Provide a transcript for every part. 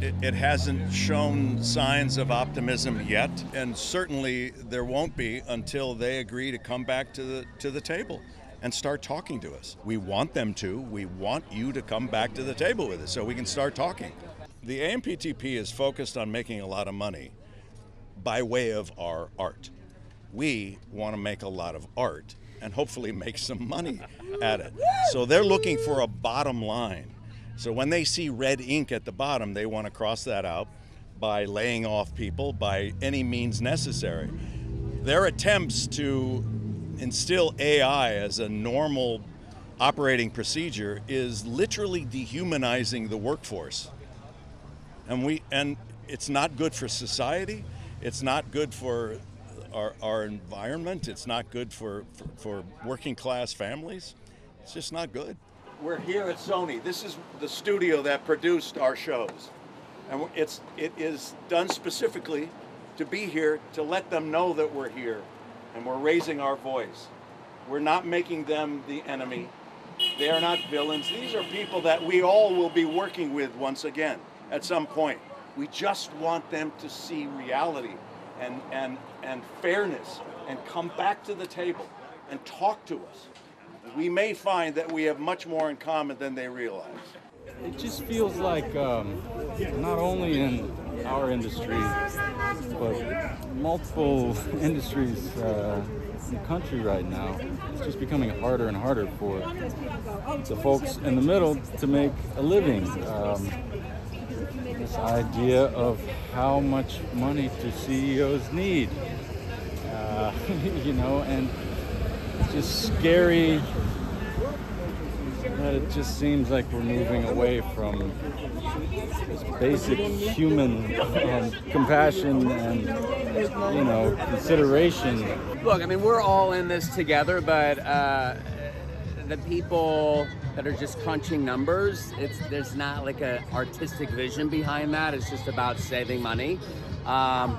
it, it hasn't shown signs of optimism yet, and certainly there won't be until they agree to come back to the to the table and start talking to us. We want them to. We want you to come back to the table with us so we can start talking. The AMPTP is focused on making a lot of money by way of our art. We want to make a lot of art and hopefully make some money at it. So they're looking for a bottom line. So when they see red ink at the bottom, they want to cross that out by laying off people by any means necessary. Their attempts to instill AI as a normal operating procedure is literally dehumanizing the workforce. And we and it's not good for society. It's not good for our, our environment. It's not good for, for, for working class families. It's just not good. We're here at Sony. This is the studio that produced our shows. And it's, it is done specifically to be here to let them know that we're here and we're raising our voice. We're not making them the enemy. They are not villains. These are people that we all will be working with once again at some point. We just want them to see reality and, and, and fairness and come back to the table and talk to us. We may find that we have much more in common than they realize. It just feels like um, not only in our industry, but multiple industries uh, in the country right now, it's just becoming harder and harder for the folks in the middle to make a living. Um, this idea of how much money do CEOs need, uh, you know, and just scary that it just seems like we're moving away from basic human um, compassion and you know consideration. Look, I mean, we're all in this together, but uh, the people that are just crunching numbers, it's there's not like an artistic vision behind that. It's just about saving money. Um,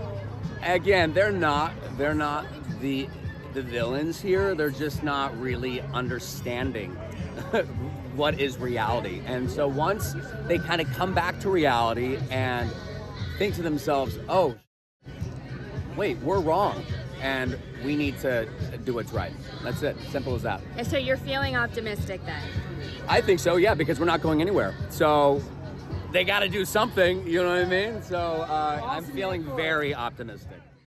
again, they're not they're not the the villains here. They're just not really understanding what is reality. And so once they kind of come back to reality and think to themselves, oh, wait, we're wrong. And we need to do what's right. That's it. Simple as that. So you're feeling optimistic then? I think so, yeah, because we're not going anywhere. So they got to do something, you know what I mean? So uh, I'm feeling very optimistic.